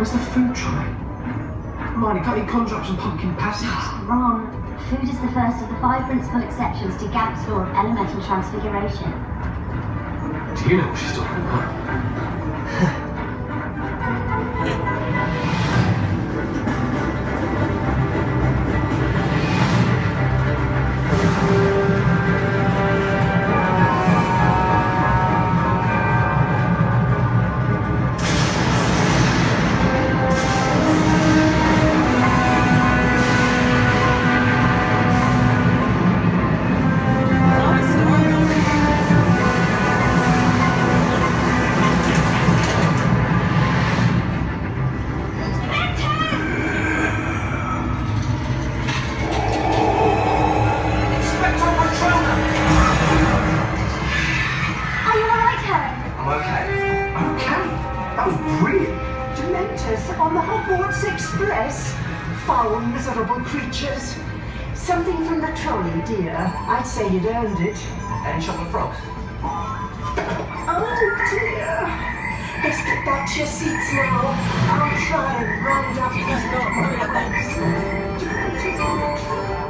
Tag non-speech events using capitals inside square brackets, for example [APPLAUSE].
Where's the food tray? Hermione, can't you conjure up some pumpkin pasties? Ron, food is the first of the five principal exceptions to Gamp's law of elemental transfiguration. Do you know what she's talking about? [LAUGHS] on the Hogwarts Express. Foul, miserable creatures. Something from the trolley, dear. I'd say you'd earned it. Any chocolate frogs? Oh, dear. Let's get back to your seats now. I'll try and round up these Dementors